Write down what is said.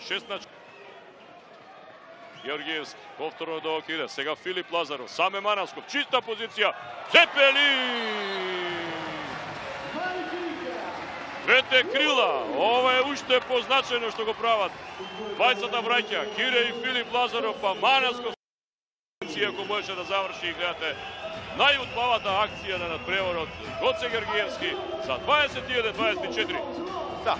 16. Георгиевски, повторно да до Окиде, сега Филип Лазаров, саме Манасков, чиста позиција, Цепели! Двете крила, ова е уште позначено што го прават. Двајцата враќа, Кире и Филип Лазаров, па Манасков ако можеше да заврши играте најутлавата акција на надпреворот Гоце Георгиевски за 21-24. Да.